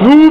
Who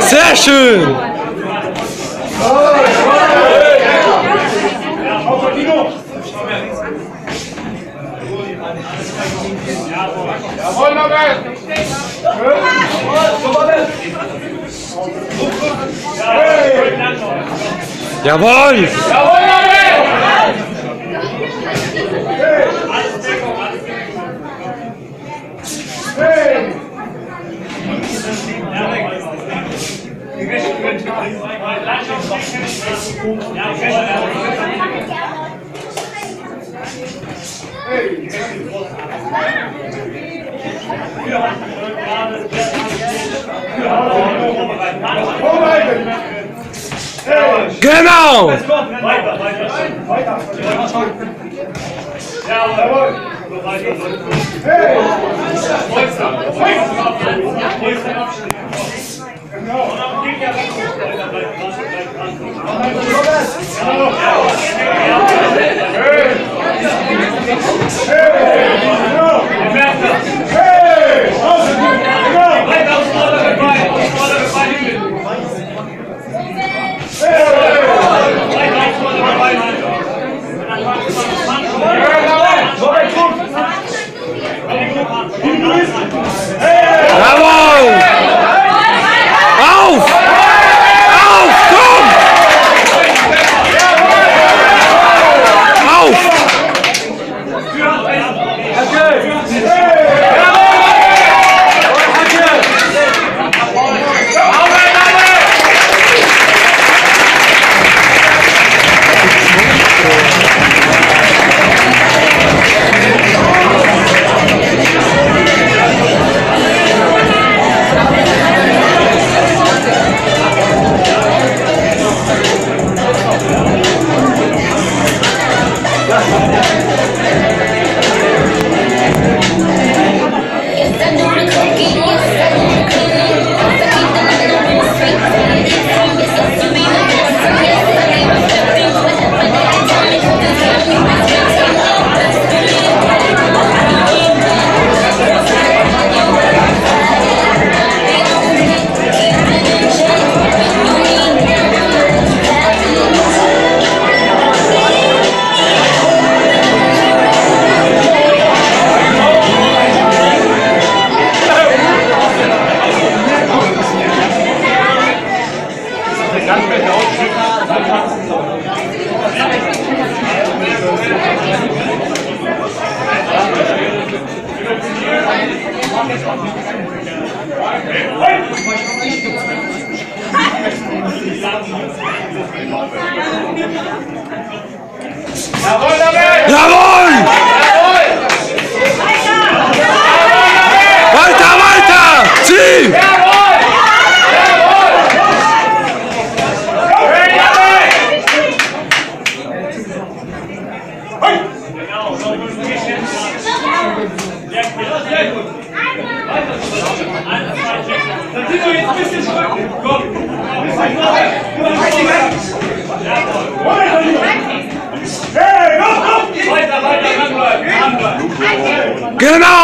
Sehr schön! Jawohl, Nobel! Jawohl! Wow! No. E nós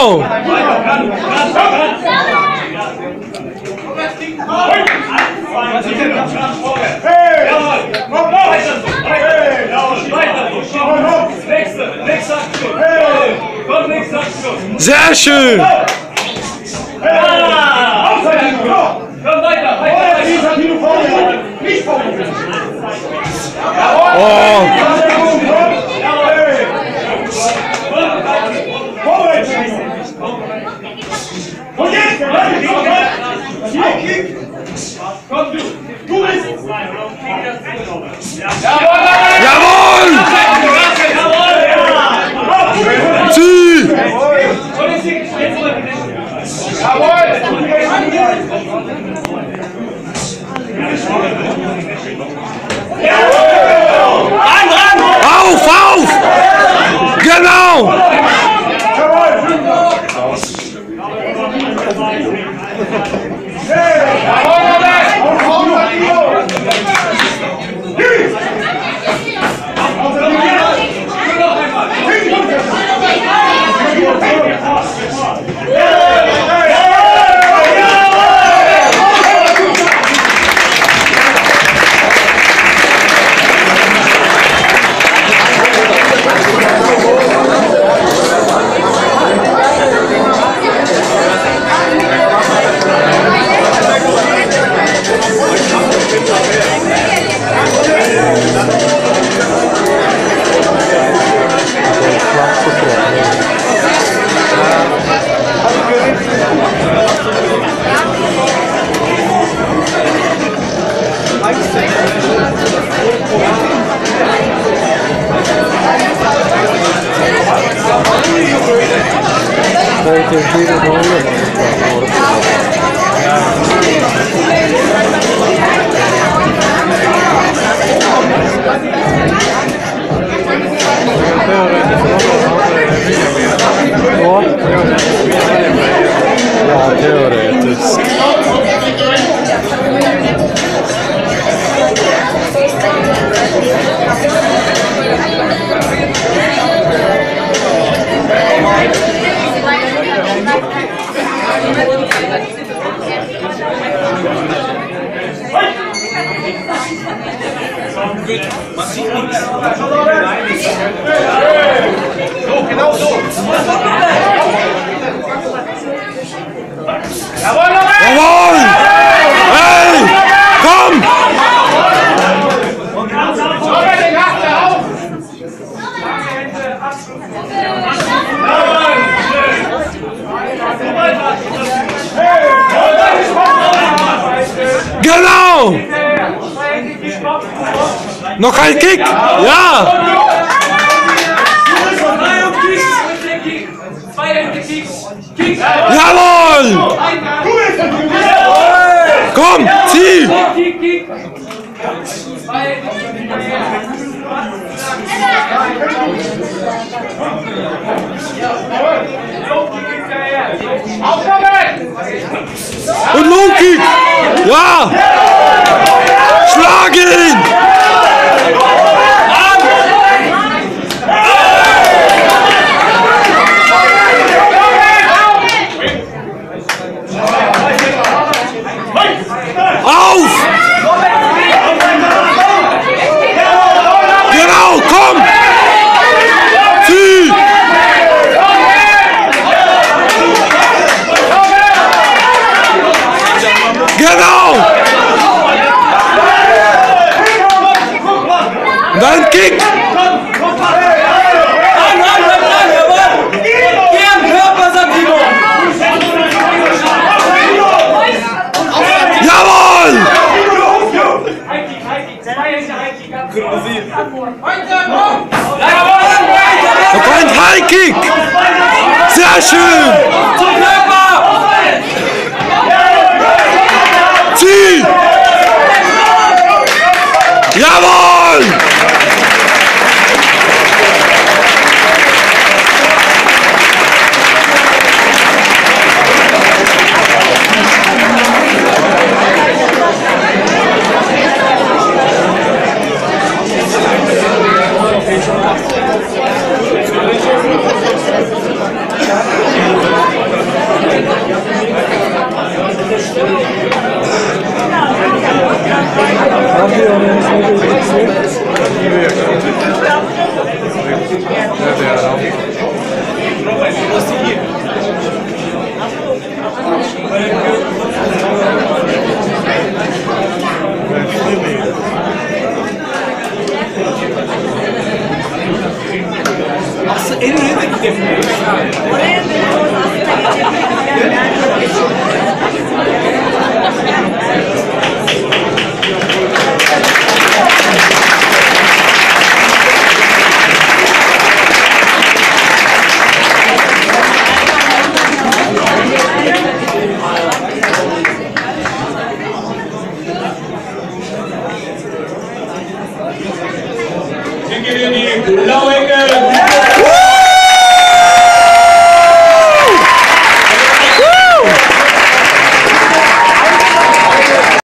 Wow! Sehr schön! Oh! Ein Kick! Ja! Kick. Jawohl! Komm, zieh! Und Low-Kick! Ja! Schlag ihn! Yeah. Nation! Ziel! Jawohl!